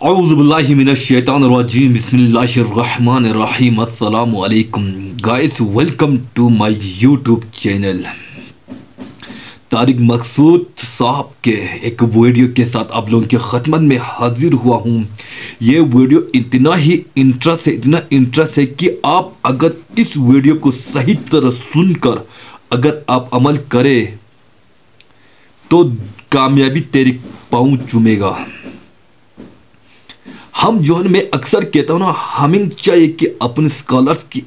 Bismillahir-rahmanir-rahim. Assalamu alaikum. Guys, welcome to my YouTube channel. Tariq Maqsood साहब के एक वीडियो के साथ आप लोगों की खदमत में हाजिर हुआ हूँ ये वीडियो इतना ही इंटरेस्ट है इतना इंटरेस्ट है कि आप अगर इस वीडियो को सही तरह सुनकर अगर आप अमल करें तो कामयाबी तेरी पाँव चूमेगा हम जो है मैं अक्सर कहता हूँ ना हमें चाहिए कि अपने स्कॉलर्स की,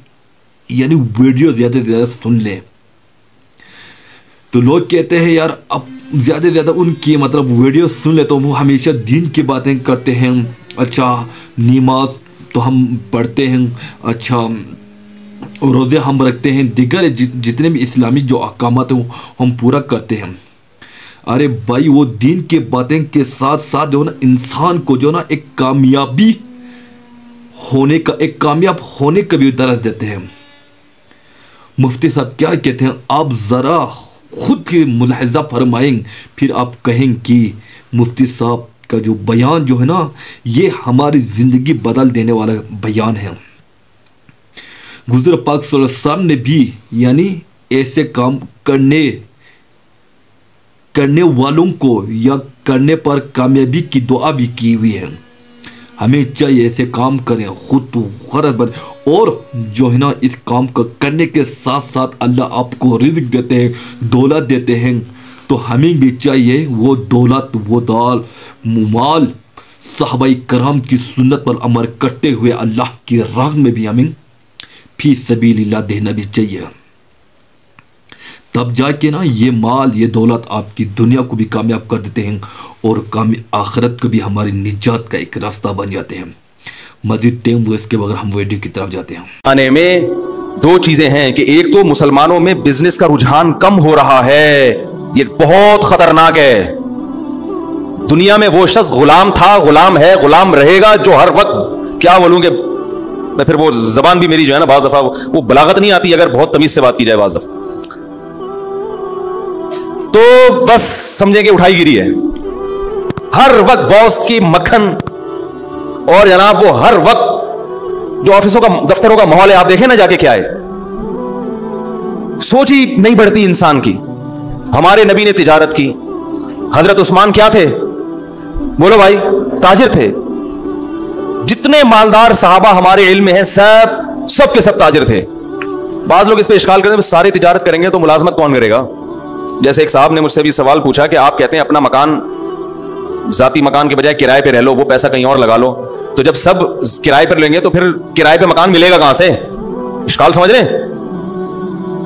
यानी वीडियो ज़्यादा से ज़्यादा सुन लें। तो लोग कहते हैं, यार, अब ज़्यादा से ज़्यादा उनकी मतलब वीडियो सुन ले तो वो हमेशा दीन की बातें करते हैं। अच्छा नमाज़ तो हम पढ़ते हैं अच्छा रोज़े हम रखते हैं, दिगर जितने भी इस्लामी जो अहकाम हैं हम पूरा करते हैं। अरे भाई, वो दीन के बातें के साथ साथ जो ना, इंसान को जो ना, एक कामयाबी होने का, एक कामयाब होने का भी दरस देते हैं। मुफ्ती साहब क्या कहते हैं? आप ज़रा खुद के मुलाहजा फरमाएँगे फिर आप कहेंगे कि मुफ्ती साहब का जो बयान जो है ना, ये हमारी ज़िंदगी बदल देने वाला बयान है। गुजर पाक ने भी यानी ऐसे काम करने करने वालों को या करने पर कामयाबी की दुआ भी की हुई है। हमें चाहिए ऐसे काम करें, खुद तो गरज बने। और जो है ना, इस काम को करने के साथ साथ अल्लाह आपको रिज्क देते हैं, दौलत देते हैं। तो हमें भी चाहिए वो दौलत, वो दाल, माल, साहबाई कराम की सुन्नत पर अमर करते हुए अल्लाह की राह में भी हमें फ़ी सबीलिल्लाह देना भी चाहिए। तब जाके ना ये माल, ये दौलत आपकी दुनिया को भी कामयाब कर देते हैं और काम आखरत को भी हमारी निजात का एक रास्ता बन जाते हैं। मजीद टाइम वेस्ट के बगैर हम वीडियो की तरफ़ जाते हैं। आने में दो चीज़ें हैं कि एक तो मुसलमानों में बिज़नेस का रुझान कम हो रहा है, ये बहुत खतरनाक है। दुनिया में वो शख्स गुलाम था, गुलाम है, गुलाम रहेगा जो हर वक्त, क्या बोलूँगे, मैं फिर वो जबान भी मेरी जो है ना, बाज दफ़ा वो बलागत नहीं आती अगर बहुत तमीज से बात की जाए, बाज दफ़ा। तो बस समझेंगे उठाई गिरी है। हर वक्त बॉस की मक्खन और जनाब वो हर वक्त जो ऑफिसों का, दफ्तरों का माहौल है, आप देखें ना जाके क्या है। सोच ही नहीं बढ़ती इंसान की। हमारे नबी ने तिजारत की। हज़रत उस्मान क्या थे? बोलो भाई, ताजिर थे। जितने मालदार साहबा हमारे इल्म में हैं, सब सब के सब ताजिर थे। बाज लोग इस पे इश्काल करते हैं सारे तिजारत करेंगे तो मुलाजमत कौन करेगा? जैसे एक साहब ने मुझसे भी सवाल पूछा कि आप कहते हैं अपना मकान, जाती मकान के बजाय किराए पे रह लो, वो पैसा कहीं और लगा लो। तो जब सब किराए पर लेंगे तो फिर किराए पे मकान मिलेगा कहाँ से? इश्काल समझ रहे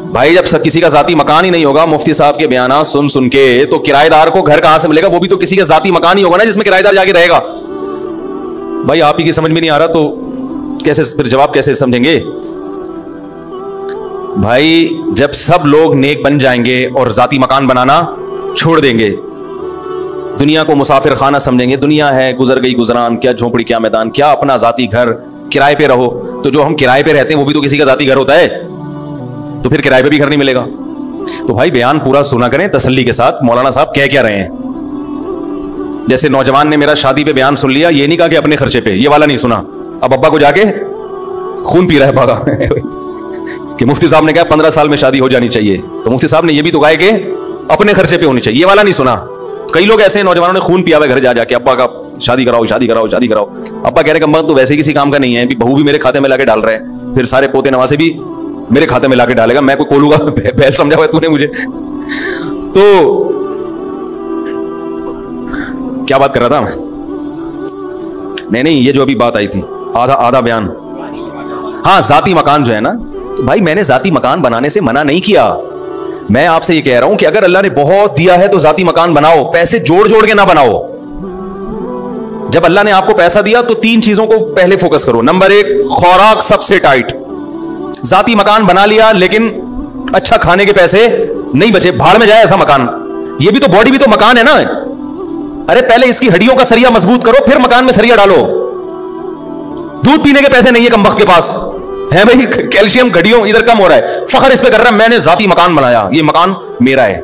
भाई, जब किसी का जाती मकान ही नहीं होगा, मुफ्ती साहब के बयान सुन सुन के तो किराएदार को घर कहाँ से मिलेगा? वो भी तो किसी का जाती मकान ही होगा ना, जिसमें किराएदार जाके रहेगा। भाई, आप ही की समझ में नहीं आ रहा तो कैसे, फिर जवाब कैसे समझेंगे? भाई, जब सब लोग नेक बन जाएँगे और जाती मकान बनाना छोड़ देंगे, दुनिया को मुसाफिर खाना समझेंगे। दुनिया है, गुजर गई गुजरान, क्या झोपड़ी, क्या मैदान, क्या अपना जाती घर, किराए पे रहो। तो जो हम किराए पे रहते हैं, वो भी तो किसी का जाती घर होता है। तो फिर किराए पे भी घर नहीं मिलेगा। तो भाई, बयान पूरा सुना करें तसल्ली के साथ। मौलाना साहब कह क्या रहे हैं? जैसे नौजवान ने मेरा शादी पे बयान सुन लिया, ये नहीं कहा कि अपने खर्चे पे, ये वाला नहीं सुना। अब अब्बा को जाके खून पी रहा है बागा। कि मुफ्ती साहब ने कहा, पंद्रह साल में शादी हो जानी चाहिए। तो मुफ्ती साहब ने यह भी तो कहा कि अपने खर्चे पे होनी चाहिए। ये वाला नहीं सुना। कई लोग ऐसे नौजवानों ने खून पिया हुआ घर जा जाके अब्बा का शादी कराओ शादी कराओ शादी कराओ। अब्बा कह रहे अब्बा तो वैसे किसी काम का नहीं है बहू भी मेरे खाते में लाके डाल रहे हैं। फिर सारे पोते नवासे भी मेरे खाते में लाके डालेगा। मैं कोई कोलूगा बैल समझा हुआ तूने मुझे। तो क्या बात कर रहा था मैं? नहीं नहीं, ये जो अभी बात आई थी, आधा आधा बयान। हाँ जाती मकान जो है ना तो भाई, मैंने जाती मकान बनाने से मना नहीं किया। मैं आपसे ये कह रहा हूँ कि अगर अल्लाह ने बहुत दिया है तो जाती मकान बनाओ, पैसे जोड़ जोड़ के ना बनाओ। जब अल्लाह ने आपको पैसा दिया तो तीन चीज़ों को पहले फोकस करो। नंबर एक, खुराक सबसे टाइट जाती मकान बना लिया, लेकिन अच्छा खाने के पैसे नहीं बचे। भाड़ में जाए ऐसा मकान। ये भी तो बॉडी भी तो मकान है ना? अरे, पहले इसकी हड्डियों का सरिया मज़बूत करो, फिर मकान में सरिया डालो। दूध पीने के पैसे नहीं है कम के पास। है भाई, कैल्शियम घड़ियों इधर कम हो रहा है। फखर इस पे कर रहा है, मैंने जाती मकान बनाया, ये मकान मेरा है।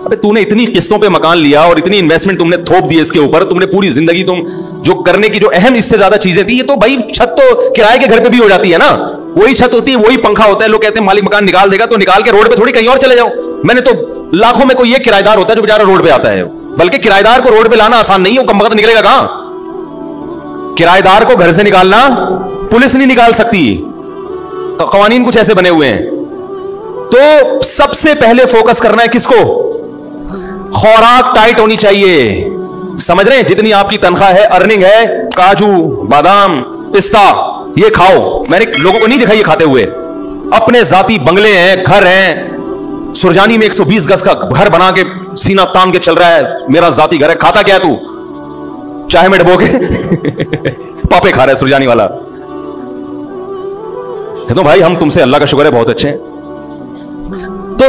अबे, तूने इतनी किस्तों पे मकान लिया और इतनी इन्वेस्टमेंट तुमने थोप दी इसके ऊपर, तुमने पूरी ज़िंदगी तुम, जो करने की जो अहम इससे ज़्यादा चीज़ें थी, ये तो भाई छत तो किराए के घर पे भी हो जाती है ना। वही छत होती है, वही पंखा होता है, लोग कहते हैं, मालिक, मकान निकाल देगा तो निकाल के रोड पे थोड़ी कहीं और चले जाओ। मैंने तो लाखों में कोई ये किराएदार होता है जो बेचारा रोड पे आता है, बल्कि किराएदार को रोड पे लाना आसान नहीं है कम वक्त निकलेगा कहाँ? किराएदार को घर से निकालना, पुलिस नहीं निकाल सकती। कवानीन कुछ ऐसे बने हुए हैं। तो सबसे पहले फोकस करना है किसको? खुराक टाइट होनी चाहिए। समझ रहे हैं? जितनी आपकी तनख्वाह है अर्निंग है, काजू, बादाम, पिस्ता, ये खाओ। मैंने लोगों को नहीं दिखाई खाते हुए। अपने जाति बंगले हैं, घर हैं। सुरजानी में 120 गज का घर बना के सीना तान के चल रहा है। मेरा जाति घर है। खाता क्या तू? चाहे में डबो के? पापे खा रहा है सुरजानी वाला। कहता भाई, हम तुमसे अल्लाह का शुक्र है, बहुत अच्छे हैं। तो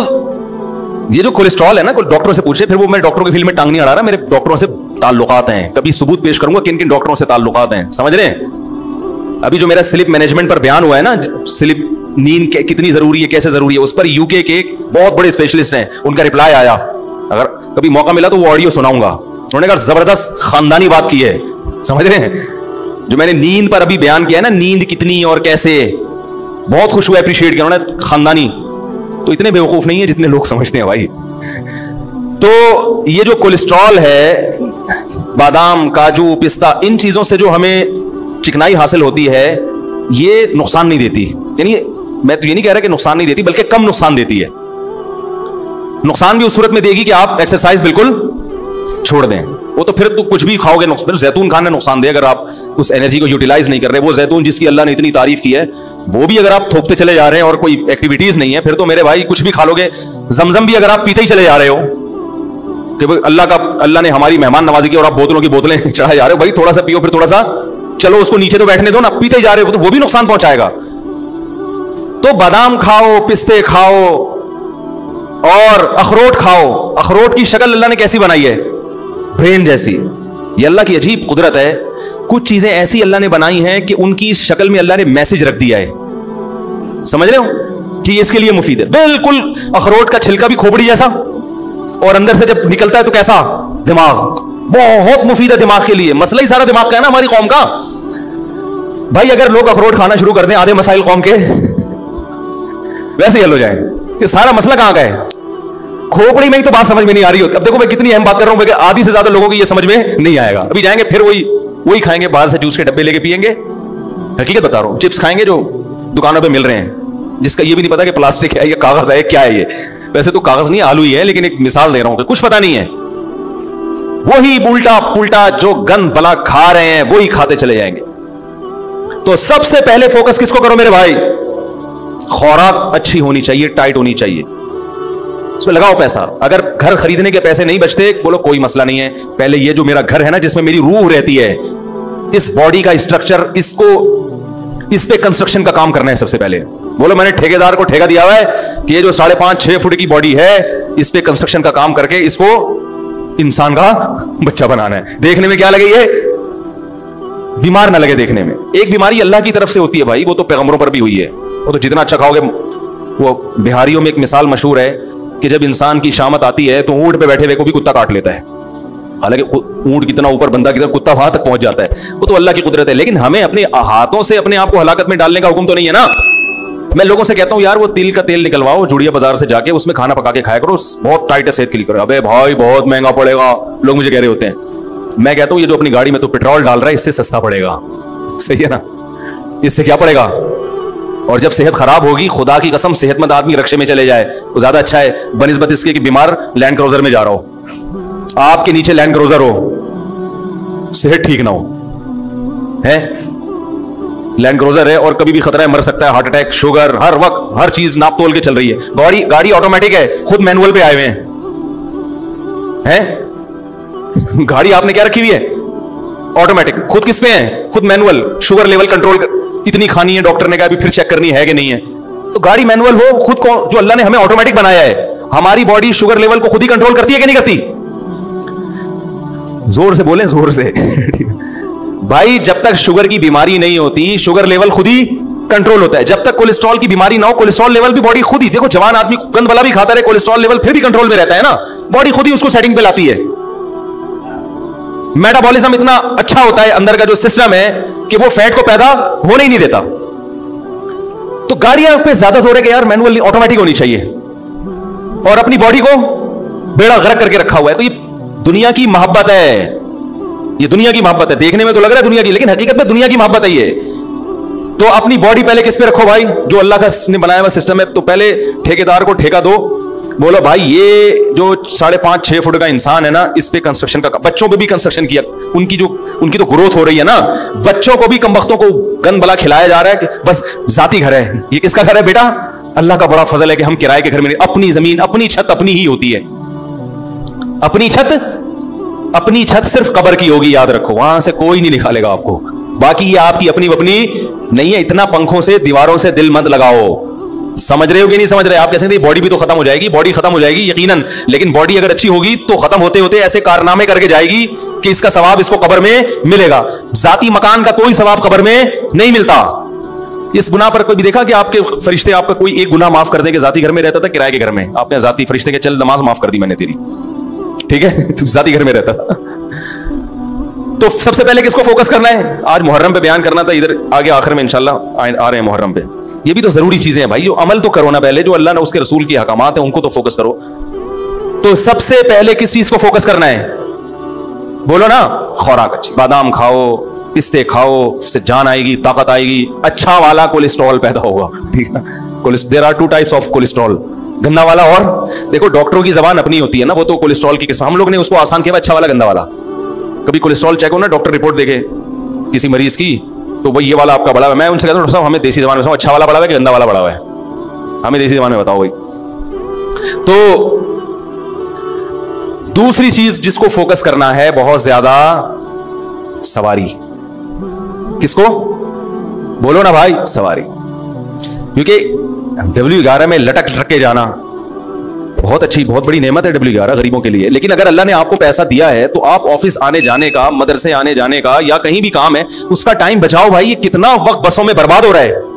ये जो कोलेस्ट्रॉल है ना, कोई डॉक्टरों से पूछे, फिर वो मैं डॉक्टरों की फ़ील्ड में टांग नहीं अड़ा रहा मेरे डॉक्टरों से ताल्लुकात हैं। कभी सबूत पेश करूँगा किन किन डॉक्टरों से ताल्लुकात हैं। समझ रहे हैं? अभी जो मेरा स्लिप मैनेजमेंट पर बयान हुआ है ना स्लिप नींद कितनी ज़रूरी है, कैसे ज़रूरी है, उस पर यूके के बहुत बड़े स्पेशलिस्ट हैं, उनका रिप्लाई आया। अगर कभी मौका मिला तो वो ऑडियो सुनाऊँगा। उन्होंने कहा, ज़बरदस्त खानदानी बात की है। समझ रहे हैं? जो मैंने नींद पर अभी बयान किया है ना, नींद कितनी और कैसे? बहुत खुश हुआ अप्रिशिएट किया। उन्होंने खानदानी तो इतने बेवकूफ़ नहीं है जितने लोग समझते हैं भाई। तो ये जो कोलेस्ट्रॉल है, बादाम, काजू, पिस्ता, इन चीज़ों से जो हमें चिकनाई हासिल होती है, ये नुकसान नहीं देती। यानी मैं तो ये नहीं कह रहा कि नुकसान नहीं देती, बल्कि कम नुकसान देती है। नुकसान भी उस सूरत में देगी कि आप एक्सरसाइज बिल्कुल छोड़ दें। वो तो फिर तो कुछ भी खाओगे, नुकसान जैतून खाना नुकसान दे, अगर आप उस एनर्जी को यूटिलाइज नहीं कर रहे। वो जैतून जिसकी अल्लाह ने इतनी तारीफ़ की है वो भी अगर आप थोपते चले जा रहे हैं और कोई एक्टिविटीज़ नहीं है, फिर तो मेरे भाई कुछ भी खा लोगे, जमजम भी अगर आप पीते ही चले जा रहे हो, कि अल्लाह का, अल्लाह ने हमारी मेहमान नवाजी की और आप बोतलों की बोतलें चढ़ाए जा रहे हो, भाई थोड़ा सा पियो, फिर थोड़ा सा चलो उसको नीचे तो बैठने दो ना, पीते ही जा रहे हो तो वो भी नुकसान पहुंचाएगा। तो बादाम खाओ, पिस्ते खाओ, और अखरोट खाओ। अखरोट की शक्ल अल्लाह ने कैसी बनाई है? ब्रेन जैसी। ये अल्लाह की अजीब कुदरत है कुछ चीज़ें ऐसी अल्लाह ने बनाई हैं कि उनकी शक्ल में अल्लाह ने मैसेज रख दिया है। समझ रहे हो? कि इसके लिए मुफीद है। बिल्कुल अखरोट का छिलका भी खोपड़ी जैसा। और अंदर से जब निकलता है तो कैसा? दिमाग। बहुत मुफीद है दिमाग के लिए। मसला ही सारा दिमाग का है ना हमारी कौम का। भाई, अगर लोग अखरोट खाना शुरू कर दें आधे मसाइल कौम के, वैसे ही हल हो जाए। कि सारा मसला कहाँ का है? खोपड़ी में ही तो बात समझ में नहीं आ रही होती। अब देखो मैं कितनी अहम बात कर रहा हूँ आधी से ज़्यादा लोगों की ये समझ में नहीं आएगा। अभी जाएँगे, फिर वही वही खाएँगे, बाहर से जूस के डब्बे लेके पियेंगे। हकीकत बता रहा हूँ, चिप्स खाएँगे जो दुकानों पर मिल रहे हैं, जिसका ये भी नहीं पता कि प्लास्टिक है या कागज़ है, क्या है ये। वैसे तो कागज़ नहीं, आलू ही है, लेकिन एक मिसाल दे रहा हूँ, कुछ पता नहीं है। वही उल्टा पुल्टा जो गंद बला खा रहे हैं, वही खाते चले जाएँगे। तो सबसे पहले फोकस किसको करो मेरे भाई? खुराक अच्छी होनी चाहिए टाइट होनी चाहिए। इसमें लगाओ पैसा। अगर घर खरीदने के पैसे नहीं बचते, बोलो कोई मसला नहीं है। पहले ये जो मेरा घर है ना, जिसमें मेरी रूह रहती है, इस बॉडी का स्ट्रक्चर इसको, इस पे कंस्ट्रक्शन का काम करना है सबसे पहले। बोलो, मैंने ठेकेदार को ठेका दिया हुआ है कि ये जो साढ़े पाँच, छह फुट की बॉडी है, इस पे कंस्ट्रक्शन का काम करके इसको इंसान का बच्चा बनाना है। देखने में क्या लगे ये? बीमार ना लगे देखने में। एक बीमारी अल्लाह की तरफ़ से होती है भाई, वो तो पैगंबरों पर भी हुई है। वो तो जितना अच्छा खाओगे, वो बिहारियों में एक मिसाल मशहूर है कि जब इंसान की शामत आती है तो ऊँट पे बैठे हुए को भी कुत्ता काट लेता है। हालाँकि ऊँट कितना ऊपर बंदा, कितना कुत्ता वहाँ तक पहुँच जाता है। वो तो अल्लाह की कुदरत है, लेकिन हमें अपने हाथों से, अपने आप को हलाकत में डालने का हुक्म तो नहीं है ना। मैं लोगों से कहता हूँ, यार, वो तिल का तेल निकलवाओ, जुड़िया बाज़ार से जाके उसमें खाना पका के खाया करो, बहुत टाइट है, सेहत के लिए करो। अबे भाई, बहुत महँगा पड़ेगा। लोग मुझे कह रहे होते हैं। मैं कहता हूँ, ये जो अपनी गाड़ी में तो पेट्रोल डाल रहा है, इससे सस्ता पड़ेगा। सही है ना? इससे क्या पड़ेगा? और जब सेहत खराब होगी, खुदा की कसम सेहतमंद आदमी रक्षे में चले जाए तो ज़्यादा अच्छा है बनस्बत इसके कि बीमार लैंड क्रोजर में जा रहा हो। आपके नीचे लैंड क्रोजर हो, सेहत ठीक ना हो। है? लैंड क्रोजर है और कभी भी खतरा है, मर सकता है हार्ट अटैक शुगर हर वक्त, हर चीज़ नाप तोल के चल रही है। गाड़ी गाड़ी ऑटोमेटिक है, खुद मैनुअल पे आए हुए हैं। गाड़ी आपने क्या रखी हुई है? ऑटोमेटिक खुद किस पे है? खुद मैनुअल शुगर लेवल कंट्रोल इतनी खानी है, डॉक्टर ने कहा फिर चेक करनी है कि नहीं है? तो गाड़ी मैनुअल हो खुद को, जो अल्लाह ने हमें ऑटोमेटिक बनाया है, हमारी बॉडी शुगर लेवल को खुद ही कंट्रोल करती है कि नहीं करती? ज़ोर से बोले, ज़ोर से। भाई, जब तक शुगर की बीमारी नहीं होती शुगर लेवल खुद ही कंट्रोल होता है। जब तक कोलेस्ट्रॉल की बीमारी ना हो कोलेस्ट्रॉल लेवल भी बॉडी खुद ही, देखो, जवान आदमी गंद वाला भी खाता रहे कोलेस्ट्रॉल लेवल फिर भी कंट्रोल में रहता है ना? बॉडी खुद ही उसको सेटिंग पे लाती है। मेटाबॉलिज्म इतना अच्छा होता है अंदर का जो सिस्टम है कि वो फैट को पैदा होने ही नहीं देता। तो गाड़ियाँ पे ज़्यादा ज़ोर है कि यार मैनुअल ऑटोमेटिक होनी चाहिए। और अपनी बॉडी को बेड़ा गर्क करके रखा हुआ है। तो ये दुनिया की मोहब्बत है। ये दुनिया की मोहब्बत है। देखने में तो लग रहा है दुनिया की, लेकिन हकीकत में दुनिया की मोहब्बत है ये। तो अपनी बॉडी पहले किस पे रखो भाई? जो अल्लाह का बनाया हुआ सिस्टम है तो पहले ठेकेदार को ठेका दो बोलो, भाई, ये जो साढ़े पाँच, छह फुट का इंसान है ना, इस पे कंस्ट्रक्शन का बच्चों पे भी कंस्ट्रक्शन किया। उनकी जो, उनकी तो ग्रोथ हो रही है ना। बच्चों को भी कम वक्तों को गन बला खिलाया जा रहा है कि बस जाति घर है। ये किसका घर है बेटा? अल्लाह का बड़ा फजल है कि हम किराए के घर में अपनी ज़मीन, अपनी छत, अपनी ही होती है। अपनी छत? अपनी छत सिर्फ़ कबर की होगी, याद रखो। वहाँ से कोई नहीं निकालेगा आपको। बाकी ये आपकी अपनी अपनी नहीं है, इतना पंखों से, दीवारों से दिल मत लगाओ। समझ रहे हो कि नहीं समझ रहे? आप कह सकते बॉडी भी तो खत्म हो जाएगी बॉडी खत्म हो जाएगी, यकीनन। लेकिन बॉडी अगर अच्छी होगी तो खत्म होते होते ऐसे कारनामे करके जाएगी कि इसका सवाब इसको कबर में मिलेगा। जाति मकान का कोई सवाब कबर में नहीं मिलता। इस गुना पर कोई भी देखा कि आपके फरिश्ते, आपका कोई एक गुना माफ़ कर दे जाति घर में रहता था, किराए के घर में? आपने जाति फरिश्ते के, चल, नमाज़ माफ़ कर दी मैंने तेरी। ठीक है? जाति घर में रहता तो सबसे पहले किसको फोकस करना है? आज मुहर्रम पे बयान करना था, इधर आगे आखिर में इंशाल्लाह आ रहे हैं मुहर्रम पे। ये भी तो ज़रूरी चीज़ें हैं भाई, जो अमल तो करो ना पहले, जो अल्लाह ने उसके रसूल की हकाम है, उनको तो फोकस करो। तो सबसे पहले किस चीज़ को फोकस करना है? बोलो ना, खुराक अच्छी, बादाम खाओ, पिस्ते खाओ इससे जान आएगी, ताकत आएगी अच्छा वाला कोलेस्ट्रॉल पैदा होगा, ठीक है? There are two types of cholesterol गंदा वाला और, देखो डॉक्टरों की जबान अपनी होती है ना, वो तो कोलेस्ट्रॉल की किस्म, हम लोग ने उसको आसान किया अच्छा वाला गंदा वाला। कभी कोलेस्ट्रॉल चेक हो ना डॉक्टर रिपोर्ट देखे, किसी मरीज़ की तो भाई ये वाला आपका बड़ा है मैं उनसे कहता हूँ हमें देसी जबान में बताओ अच्छा वाला बड़ा है कि गंदा वाला बड़ा है? हमें देसी जबान में बताओ भाई। तो दूसरी चीज़ जिसको फोकस करना है, बहुत ज़्यादा सवारी। किसको? बोलो ना भाई, सवारी। क्योंकि डब्ल्यू ग्यारह में लटक लटक के जाना बहुत अच्छी, बहुत बड़ी नेमत है डब्ल्यू ग्यारह गरीबों के लिए। लेकिन अगर अल्लाह ने आपको पैसा दिया है तो आप ऑफ़िस आने जाने का, मदरसे आने जाने का, या कहीं भी काम है, उसका टाइम बचाओ भाई, ये कितना वक्त बसों में बर्बाद हो रहा है।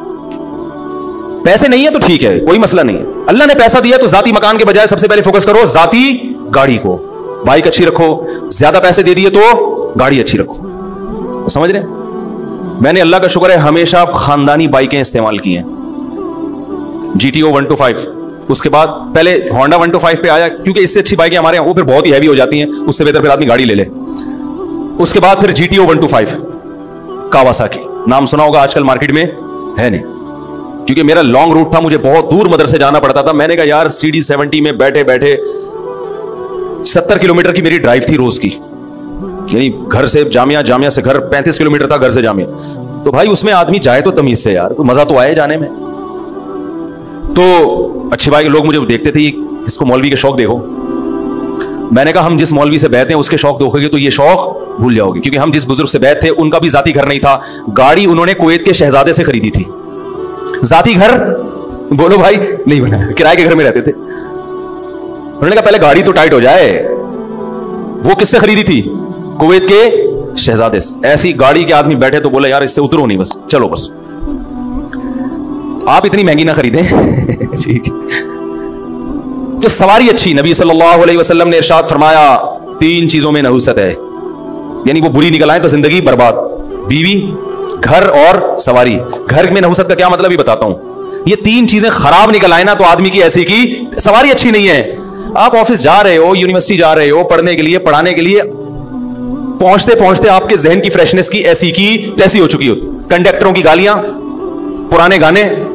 पैसे नहीं है तो ठीक है, कोई मसला नहीं है। अल्लाह ने पैसा दिया तो जाती मकान के बजाय सबसे पहले फोकस करो जाती गाड़ी को। बाइक अच्छी रखो, ज़्यादा पैसे दे दिए तो गाड़ी अच्छी रखो। समझ रहे मैंने अल्लाह का शुक्र है, हमेशा खानदानी बाइकें इस्तेमाल की हैं। जीटीओ वन टू फाइव उसके बाद पहले होंडा वन टू फाइव पे आया, क्योंकि इससे अच्छी बाइकें हमारे यहाँ, वो फिर बहुत ही हैवी हो जाती हैं, उससे बेहतर फिर आदमी गाड़ी ले ले। उसके बाद फिर G T O one two five Kawasaki नाम सुना होगा आजकल मार्केट में? है नहीं। क्योंकि मेरा लॉन्ग रूट था, मुझे बहुत दूर मदर से जाना पड़ता था। मैंने कहा, यार सी डी सेवेंटी में बैठे बैठे सत्तर किलोमीटर की मेरी ड्राइव थी रोज की। यानी घर से जामिया जामिया से घर, पैंतीस किलोमीटर था घर से जामिया। तो भाई, उसमें आदमी जाए तो तमीज से यार तो मज़ा तो आए जाने में। तो अच्छी बात लोग मुझे देखते थे इसको मौलवी के शौक देखो। मैंने कहा, हम जिस मौलवी से बैठते हैं, उसके शौक देखोगे तो ये शौक भूल जाओगे। क्योंकि हम जिस बुज़ुर्ग से बैठ थे, उनका भी जाति घर नहीं था। गाड़ी उन्होंने कुवैत के शहजादे से खरीदी थी। जाति घर? बोलो भाई, नहीं बना। किराए के घर में रहते थे। उन्होंने कहा, पहले गाड़ी तो टाइट हो जाए। वो किससे खरीदी थी? कुवैत के शहजादे से। ऐसी गाड़ी के आदमी बैठे तो बोले, यार, इससे उतरो नहीं बस। चलो बस। आप इतनी महँगी ना खरीदें। ठीक तो सवारी अच्छी, नबी सल्लल्लाहु अलैहि वसल्लम ने इरशाद फरमाया, तीन चीज़ों में नहुसत है। यानी वो बुरी निकल आए तो ज़िंदगी बर्बाद। बीवी, घर और सवारी। घर में नहुसत का क्या मतलब ही बताता हूँ। ये तीन चीज़ें खराब निकल आए ना तो आदमी की ऐसी की सवारी अच्छी नहीं है। आप ऑफ़िस जा रहे हो, यूनिवर्सिटी जा रहे हो, पढ़ने के लिए, पढ़ाने के लिए, पहुँचते पहुँचते आपके जहन की फ्रेशनेस की ऐसी की तैसी हो चुकी होती। कंडक्टरों की गालियाँ, पुराने गाने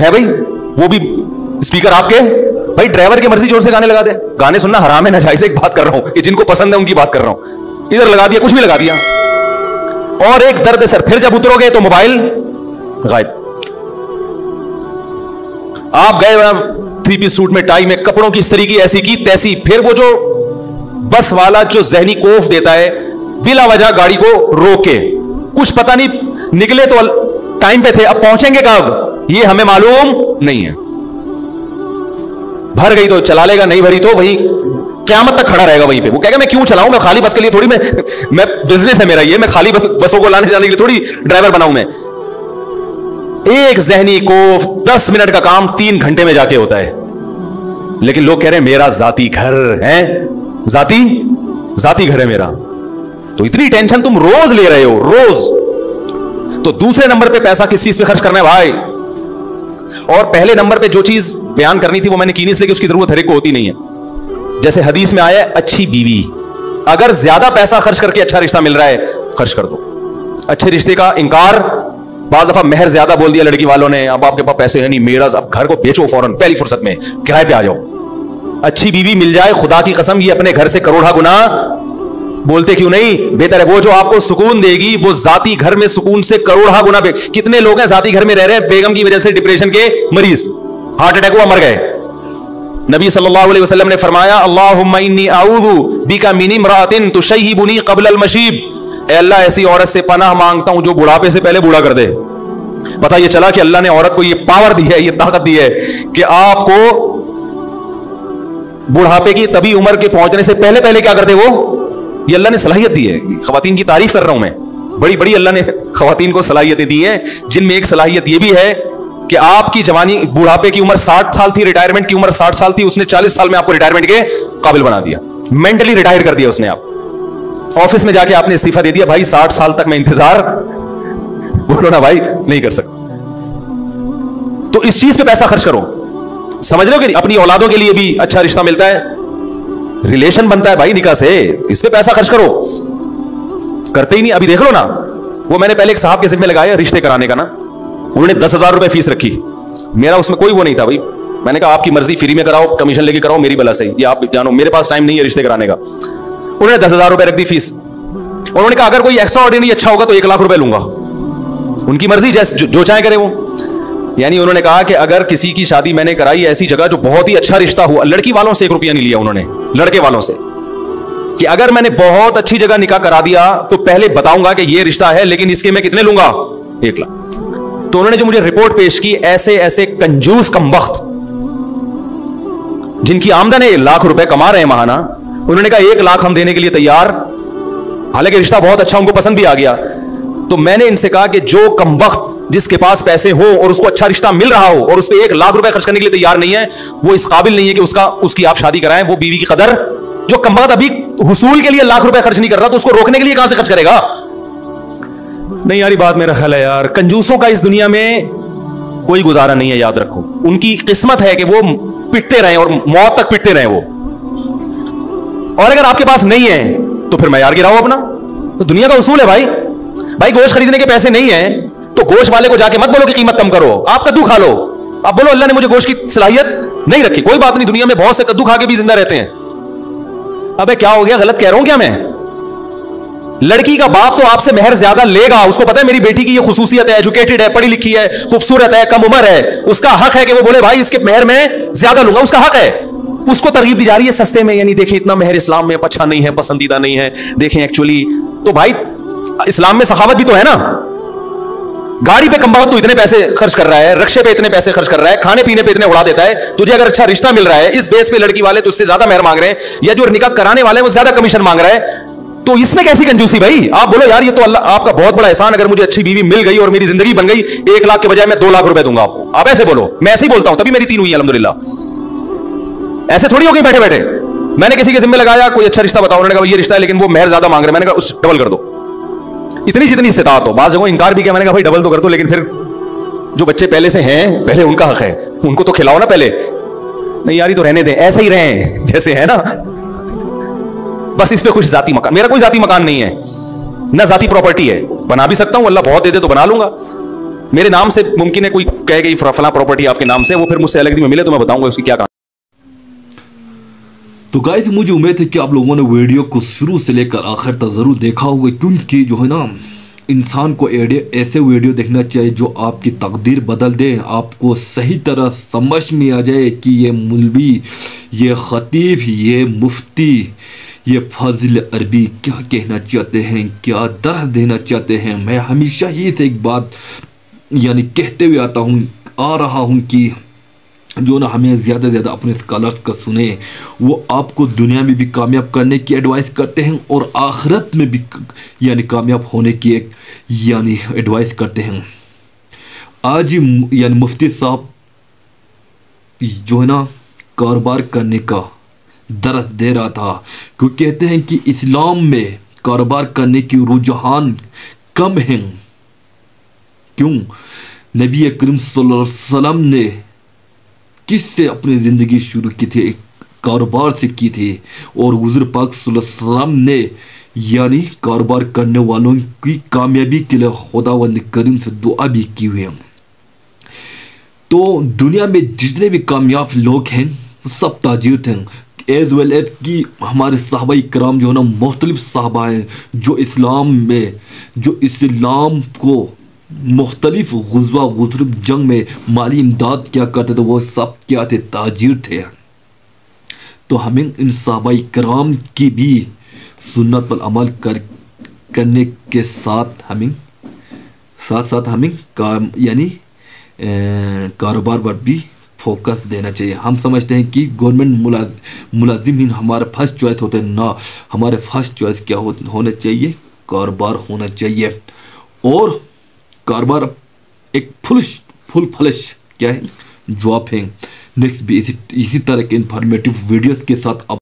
है भाई? वो भी स्पीकर आपके? भाई ड्राइवर की मर्ज़ी ज़ोर से गाने लगा दे। गाने सुनना हराम है ना जाए से एक बात कर रहा हूँ। जिनको पसंद है, उनकी बात कर रहा हूँ। इधर लगा दिया, कुछ भी लगा दिया। और एक दर्द सर, फिर जब उतरोगे तो मोबाइल गायब। आप गए थ्री पीस सूट में टाई में, कपड़ों की इस की, ऐसी की, तैसी। फिर वो जो बस वाला, जो जहनी कोफ देता है, बिला वजह गाड़ी को रोके। कुछ पता नहीं, निकले तो टाइम पे थे, अब पहुँचेंगे कब? ये हमें मालूम नहीं है। भर गई तो चला लेगा, नहीं भरी तो वही क्यामत तक खड़ा रहेगा वहीं पे। वो कहेगा, मैं क्यों चलाऊं? मैं खाली बस के लिए थोड़ी मैं मैं बिज़नेस है मेरा ये, मैं खाली बसों को लाने जाने के लिए थोड़ी ड्राइवर बनाऊँ मैं। एक जहनी कोफ दस मिनट का काम तीन घंटे में जाके होता है। लेकिन लोग कह रहे हैं, मेरा जाति घर है। जाति? जाति घर है मेरा। तो इतनी टेंशन तुम रोज ले रहे हो, रोज। तो दूसरे नंबर पे पैसा किस चीज़ पे खर्च करना है भाई? और पहले नंबर पे जो चीज़ बयान करनी थी वो मैंने की नहीं, इसलिए उसकी ज़रूरत हर एक को होती नहीं है। जैसे हदीस में आया अच्छी बीवी, अगर ज़्यादा पैसा खर्च करके अच्छा रिश्ता मिल रहा है, खर्च कर दो। अच्छे रिश्ते का इंकार बाज दफ़ा मेहर ज़्यादा बोल दिया लड़की वालों ने, अब आपके पास पैसे है नहीं, मेरा अब घर को बेचो फ़ौरन, पहली फुर्सत में, किराए पे आ जाओ। अच्छी बीवी मिल जाए, खुदा की कसम, ये अपने घर से करोड़ा गुना बोलते क्यों नहीं? बेहतर है वो जो आपको सुकून देगी, वो जाती घर में सुकून से करोड़ा गुना पे कितने लोग हैं जाती घर में रह रहे हैं? बेगम की वजह से डिप्रेशन के मरीज़। हार्ट अटैक हुआ, मर गए। नबी सल्लल्लाहु अलैहि वसल्लम ने फरमाया तुशय्यिबुनी क़ब्ल मशीब अल्लाह, ऐसी औरत से पनाह माँगता हूँ जो बुढ़ापे से पहले बूढ़ा कर दे। पता ये चला कि अल्लाह ने औरत को ये पावर दी है, ये ताकत दी है कि आपको बुढ़ापे की तभी उम्र के पहुँचने से पहले पहले क्या कर दे वो? ये अल्लाह ने सलाहियत दी है। खातन की तारीफ़ कर रहा हूँ मैं। बड़ी बड़ी अल्लाह ने खातन को सलाहियतें दी है, जिनमें एक सलाहियत ये भी है कि आपकी जवानी बुढ़ापे की उम्र साठ साल थी रिटायरमेंट की उम्र साठ साल थी, उसने चालीस साल में आपको रिटायरमेंट के काबिल बना दिया। मेंटली रिटायर कर दिया उसने आप। ऑफ़िस में जाके आपने इस्तीफा दे दिया, भाई, साठ साल तक मैं इंतज़ार बोलो ना भाई, नहीं कर सकता। तो इस चीज़ पे पैसा खर्च करो। समझ लो कि अपनी औलादों के लिए भी अच्छा रिश्ता मिलता है। रिलेशन बनता है भाई निकाह से। इस पे पैसा खर्च करो। करते ही नहीं अभी देख लो ना। वो मैंने पहले एक साहब के जिम्मे लगाया रिश्ते कराने का ना। उन्होंने दस हज़ार रुपए फ़ीस रखी। मेरा उसमें कोई वो नहीं था भाई। मैंने कहा आपकी मर्ज़ी फ्री में कराओ कमीशन लेके कराओ मेरी बला से ये आप जानो मेरे पास टाइम नहीं है रिश्ते कराने का। उन्होंने दस हज़ार रुपए रख दी फ़ीस। उन्होंने कहा अगर कोई एक्स्ट्रा ऑर्डिनरी अच्छा होगा तो एक लाख रुपए लूँगा। उनकी मर्ज़ी जैसे जो, जो चाहे करे वो। यानी उन्होंने कहा कि अगर किसी की शादी मैंने कराई ऐसी जगह जो बहुत ही अच्छा रिश्ता हुआ लड़की वालों से एक रुपया नहीं लिया उन्होंने। लड़के वालों से, कि अगर मैंने बहुत अच्छी जगह निकाह करा दिया तो पहले बताऊँगा कि यह रिश्ता है, लेकिन इसके मैं कितने लूँगा? एक लाख। तो उन्होंने जो मुझे रिपोर्ट पेश की ऐसे ऐसे कंजूस कम वक्त जिनकी आमदन है लाख रुपए कमा रहे हैं महाना, उन्होंने कहा, एक लाख हम देने के लिए तैयार। हालाँकि रिश्ता बहुत अच्छा उनको पसंद भी आ गया। तो मैंने इनसे कहा कि जो कम वक्त जिसके पास पैसे हो और उसको अच्छा रिश्ता मिल रहा हो और उस पर एक लाख रुपए खर्च करने के लिए तैयार नहीं है, वो इस काबिल नहीं है कि उसका, उसकी आप शादी कराएँ, वो बीवी की कदर, जो कम वक्त अभी हुसूल के लिए लाख रुपए खर्च नहीं कर रहा तो उसको रोकने के लिए कहाँ से खर्च करेगा? नहीं यार बात, मेरा ख्याल है यार, कंजूसों का इस दुनिया में कोई गुजारा नहीं है, याद रखो। उनकी किस्मत है कि वो पिटते रहे और मौत तक पिटते रहे वो। और अगर आपके पास नहीं है तो फिर मैं यार गिराओ अपना। तो दुनिया का उसूल है भाई। भाई, गोश्त खरीदने के पैसे नहीं है। तो गोश्त वाले को जाके मत बोलो कि कीमत कम करो। आप कद्दू खा लो। आप बोलो, अल्लाह ने मुझे गोश्त की सलाहियत नहीं रखी। कोई बात नहीं, दुनिया में बहुत से कद्दू खा के भी ज़िंदा रहते हैं। अबे, क्या हो गया? गलत कह रहा हूँ क्या मैं? लड़की का बाप तो आपसे मेहर ज़्यादा लेगा। उसको पता है मेरी बेटी की ये खसूसियत है एजुकेटेड है, पढ़ी लिखी है, खूबसूरत है, कम उम्र है। उसका हक है कि वो बोले, भाई, इसके मेहर में ज़्यादा लूँगा। उसका हक है। उसको तरगीब दी जा रही है सस्ते में। यानी देखें इतना मेहर इस्लाम में अच्छा नहीं है, पसंदीदा नहीं है। देखें एक्चुअली तो भाई, इस्लाम में सखावत भी तो है ना? गाड़ी पे कम तो इतने पैसे खर्च कर रहा है रक्षे पे इतने पैसे खर्च कर रहा है, खाने पीने पे इतने उड़ा देता है, तुझे अगर अच्छा रिश्ता मिल रहा है, इस बेस पे लड़की वाले तुझसे ज़्यादा मेहर मांग रहे हैं, या जो निकाह कराने वाले वो ज़्यादा कमीशन मांग रहा है तो इसमें कैसी कंजूसी भाई? आप बोलो यार, ये तो अल्लाह, आपका बहुत बड़ा एहसान, अगर मुझे अच्छी बीवी मिल गई और मेरी ज़िंदगी बन गई, एक लाख के बजाय मैं दो लाख रुपए दूँगा आपको। आप ऐसे बोलो, मैं ऐसे ही बोलता हूँ, तभी मेरी तीन हुई अलहमदुल्ला ऐसे थोड़ी हो गई बैठे बैठे मैंने किसी के जिम्मे लगाया, कोई अच्छा रिश्ता बताओ, उन्होंने कहा, ये रिश्ता है, लेकिन वो मेहर ज़्यादा मांग रहे मैंने कहा, उस डबल कर दो। इतनी जितनी इस्तात हो बाज जगह इंकार भी किया। मैंने कहा, भाई डबल तो कर दो, लेकिन फिर जो बच्चे पहले से हैं, पहले उनका हक है। उनको तो खिलाओ ना पहले। नहीं यारी तो रहने दें। ऐसे ही रहे, जैसे है ना। बस इस पे कुछ जाति मकान। मेरा कोई जाती मकान नहीं है। ना जाती प्रॉपर्टी है। बना भी सकता हूँ, अल्लाह बहुत दे दे तो बना लूँगा। मेरे नाम से मुमकिन है कोई कह गई फला प्रॉपर्टी आपके नाम से, वो फिर मुझसे अलग दिन में मिले तो मैं बताऊँगा उसकी क्या तो गाइस मुझे उम्मीद है कि आप लोगों ने वीडियो को शुरू से लेकर आखिर तक ज़रूर देखा होगा क्योंकि जो है ना, इंसान को एडियो ऐसे वीडियो देखना चाहिए जो आपकी तकदीर बदल दे, आपको सही तरह समझ में आ जाए कि ये मुलवी, ये ख़तीब, ये मुफ्ती, ये फजल अरबी क्या कहना चाहते हैं, क्या दर्द देना चाहते हैं। मैं हमेशा ही से एक बात, यानी कहते हुए आता हूँ, आ रहा हूँ कि जो ना हमें ज़्यादा से ज़्यादा अपने स्कॉलर्स का सुने, वो आपको दुनिया में भी कामयाब करने की एडवाइस करते हैं और आखिरत में भी यानी कामयाब होने की एक, यानी एडवाइस करते हैं। आज यानी मुफ्ती साहब जो है ना, कारोबार करने का दरस दे रहा था क्योंकि कहते हैं कि इस्लाम में कारोबार करने की रुझान कम हैं। क्यों? नबी करीम वसल्लम ने किससे अपनी ज़िंदगी शुरू की थी, एक कारोबार से की थी? और हुजूर पाक वसल्लम ने, यानी कारोबार करने वालों की कामयाबी के लिए खुदावंद करीम से दुआ भी की हुई है। तो दुनिया में जितने भी कामयाब लोग हैं सब ताजिर थे। एज वेल एज कि हमारे साहबा कराम जो है ना, मुख्तलिफ़ साहबा हैं, जो इस्लाम में, जो इस्लाम को मुख्तलिफ़ गुजवा गुजरब जंग में माली इमदाद क्या करते थे वो सब क्या थे? ताजिर थे। तो हमें इन साहबा कराम की भी सुन्नत पर अमल कर करने के साथ हमें साथ साथ हमें काम यानी कारोबार पर भी फोकस देना चाहिए। हम समझते हैं कि गवर्नमेंट मुला मुलाजिम ही हमारा फ़र्स्ट चॉइस होते हैं ना हमारे फ़र्स्ट चॉइस क्या हो, होना चाहिए? कारोबार होना चाहिए। और कारोबार एक फुल फुल फ्लश क्या है जॉब है नेक्स्ट भी इसी इसी तरह के इंफॉर्मेटिव वीडियोस के साथ अब